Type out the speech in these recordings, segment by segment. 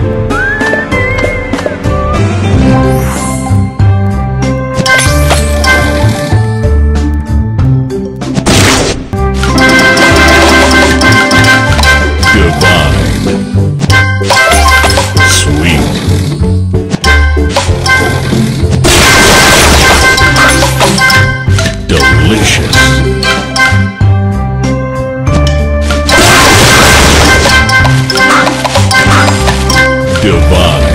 Divine. Divine.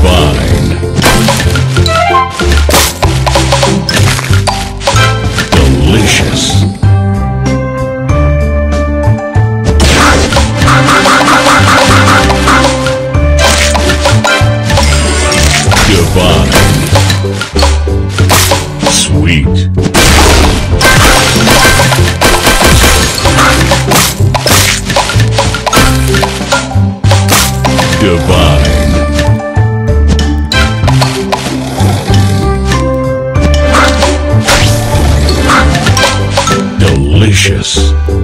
Divine. Delicious. Divine. Sweet. Divine. Delicious.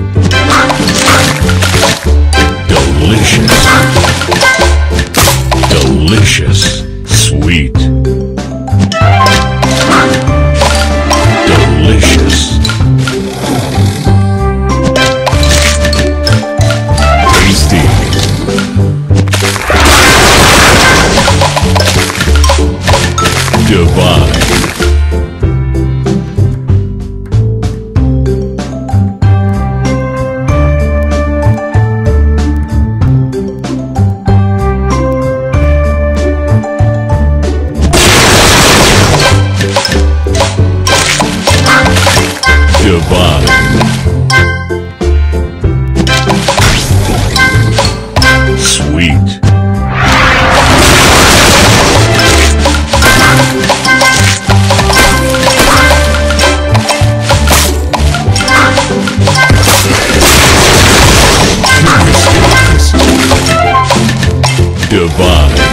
Divine.